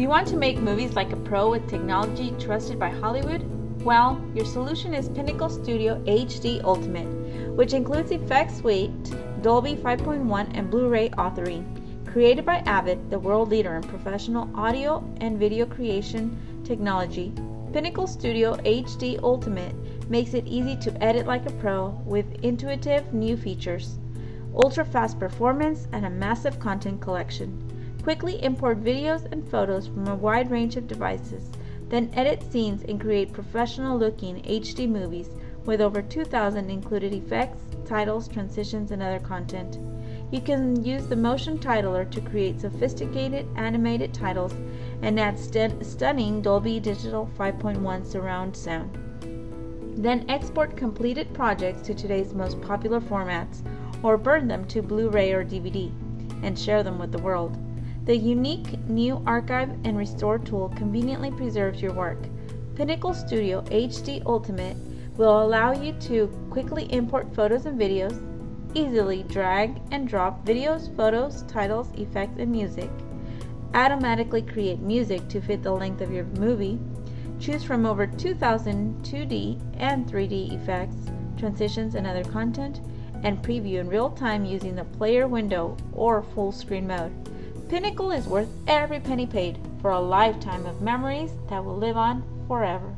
Do you want to make movies like a pro with technology trusted by Hollywood? Well, your solution is Pinnacle Studio HD Ultimate, which includes Effects Suite, Dolby 5.1, and Blu ray authoring. Created by Avid, the world leader in professional audio and video creation technology, Pinnacle Studio HD Ultimate makes it easy to edit like a pro with intuitive new features, ultra fast performance, and a massive content collection. Quickly import videos and photos from a wide range of devices, then edit scenes and create professional looking HD movies with over 2,000 included effects, titles, transitions, and other content. You can use the motion titler to create sophisticated animated titles and add st- stunning Dolby Digital 5.1 surround sound. Then export completed projects to today's most popular formats or burn them to Blu ray or DVD and share them with the world. The unique new Archive and Restore tool conveniently preserves your work. Pinnacle Studio HD Ultimate will allow you to quickly import photos and videos, easily drag and drop videos, photos, titles, effects, and music, automatically create music to fit the length of your movie, choose from over 2,000 2D and 3D effects, transitions, and other content, and preview in real time using the player window or full screen mode. Pinnacle is worth every penny paid for a lifetime of memories that will live on forever.